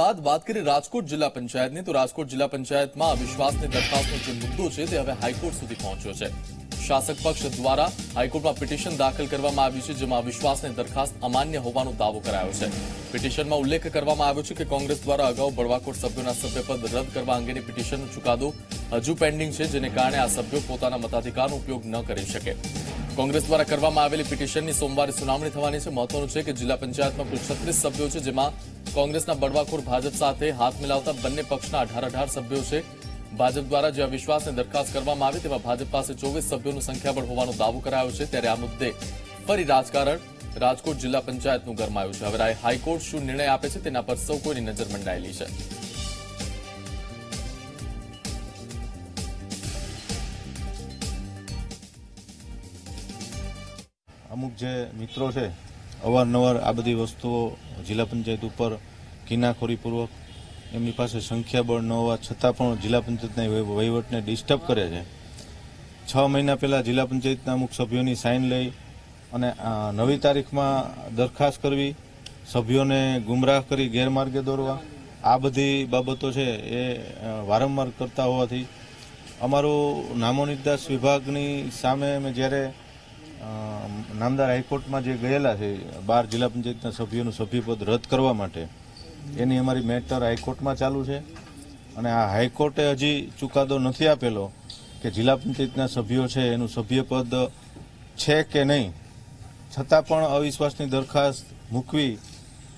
બાદ વાત કરી રાજકોટ જિલ્લા પંચાયતની, તો રાજકોટ જિલ્લા પંચાયતમાં અવિશ્વાસની દરખાસ્તનો જે મુદ્દો છે તે હવે હાઈકોર્ટ સુધી પહોંચ્યો છે. શાસક પક્ષ દ્વારા હાઈકોર્ટમાં પિટિશન દાખલ કરવામાં આવી છે, જેમાં અવિશ્વાસની દરખાસ્ત અમાન્ય હોવાનો દાવો કરાયો છે. પિટિશનમાં ઉલ્લેખ કરવામાં આવ્યો છે કે કોંગ્રેસ દ્વારા અગાઉ બળવાકોટ સભ્યોના સભ્યપદ રદ કરવા અંગેની પિટિશનનો ચુકાદો હજુ પેન્ડિંગ છે, જેને કારણે આ સભ્યો પોતાના મતાધિકારનો ઉપયોગ ન કરી શકે. કોંગ્રેસ દ્વારા કરવામાં આવેલી પિટિશનની સોમવારે સુનાવણી થવાની છે. મહત્વનું છે કે જિલ્લા પંચાયતમાં કુલ છત્રીસ સભ્યો છે, જેમાં કોંગ્રેસના બળવાખોર ભાજપ સાથે હાથ મિલાવતા બંને પક્ષના અઢાર અઢાર સભ્યો છે. ભાજપ દ્વારા જે અવિશ્વાસની દરખાસ્ત કરવામાં આવી તેમાં ભાજપ પાસે ચોવીસ સભ્યોનું સંખ્યાબળ હોવાનો દાવો કરાયો છે. ત્યારે આ મુદ્દે ફરી રાજકારણ, રાજકોટ જિલ્લા પંચાયતનું ગરમાયું છે. હવે હાઈકોર્ટ શું નિર્ણય આપે છે તેના પર સૌ કોઈની નજર મંડાયેલી છે. અમુક જે મિત્રો છે અવારનવાર આ બધી વસ્તુઓ જિલ્લા પંચાયત ઉપર કિનાખોરીપૂર્વક એમની પાસે સંખ્યાબળ ન હોવા છતાં પણ જિલ્લા પંચાયતના વહીવટને ડિસ્ટર્બ કરે છે. છ મહિના પહેલા જિલ્લા પંચાયતના અમુક સભ્યોની સાઇન લઈ અને નવી તારીખમાં દરખાસ્ત કરવી, સભ્યોને ગુમરાહ કરી ગેરમાર્ગે દોરવા, આ બધી બાબતો છે એ વારંવાર કરતા હોવાથી અમારું નામો નિર્દેશ વિભાગની સામે અમે જ્યારે નામદાર હાઈકોર્ટમાં જે ગયેલા છે, બાર જિલ્લા પંચાયતના સભ્યોનું સભ્યપદ રદ કરવા માટે, એની અમારી મેટર હાઈકોર્ટમાં ચાલુ છે. અને આ હાઈકોર્ટે હજી ચુકાદો નથી આપેલો કે જિલ્લા પંચાયતના સભ્યો છે, એનું સભ્યપદ છે કે નહીં. છતાં પણ અવિશ્વાસની દરખાસ્ત મૂકવી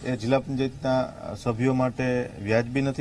એ જિલ્લા પંચાયતના સભ્યો માટે વ્યાજબી નથી.